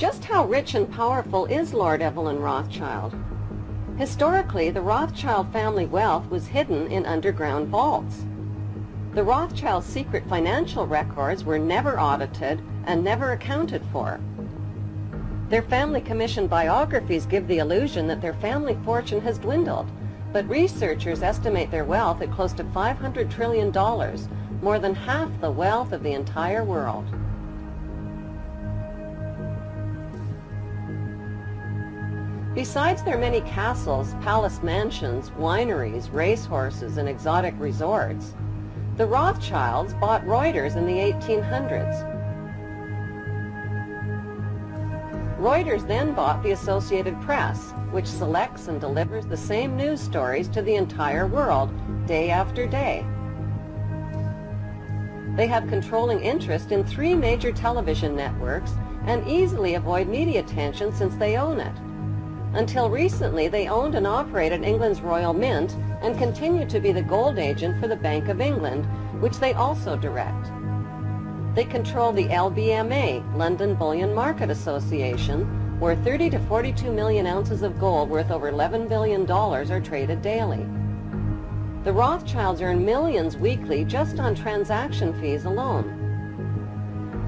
Just how rich and powerful is Lord Evelyn Rothschild? Historically, the Rothschild family wealth was hidden in underground vaults. The Rothschilds' secret financial records were never audited and never accounted for. Their family commissioned biographies give the illusion that their family fortune has dwindled, but researchers estimate their wealth at close to $500 trillion, more than half the wealth of the entire world. Besides their many castles, palace mansions, wineries, racehorses, and exotic resorts, the Rothschilds bought Reuters in the 1800s. Reuters then bought the Associated Press, which selects and delivers the same news stories to the entire world, day after day. They have controlling interest in three major television networks and easily avoid media attention since they own it. Until recently, they owned and operated England's Royal Mint and continue to be the gold agent for the Bank of England, which they also direct. They control the LBMA, London Bullion Market Association, where 30 to 42 million ounces of gold worth over $11 billion are traded daily. The Rothschilds earn millions weekly just on transaction fees alone.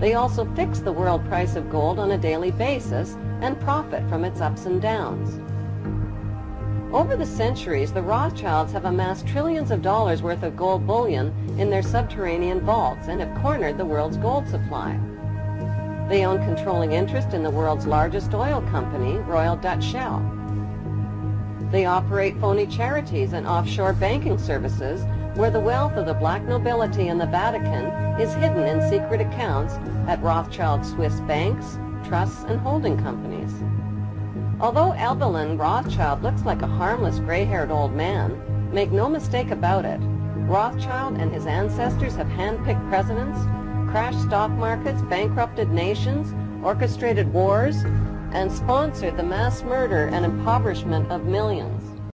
They also fix the world price of gold on a daily basis and profit from its ups and downs. Over the centuries, the Rothschilds have amassed trillions of dollars worth of gold bullion in their subterranean vaults and have cornered the world's gold supply. They own controlling interest in the world's largest oil company, Royal Dutch Shell. They operate phony charities and offshore banking services where the wealth of the black nobility and the Vatican is hidden in secret accounts at Rothschild Swiss banks, trusts, and holding companies. Although Evelyn Rothschild looks like a harmless gray-haired old man, make no mistake about it, Rothschild and his ancestors have handpicked presidents, crashed stock markets, bankrupted nations, orchestrated wars, and sponsored the mass murder and impoverishment of millions.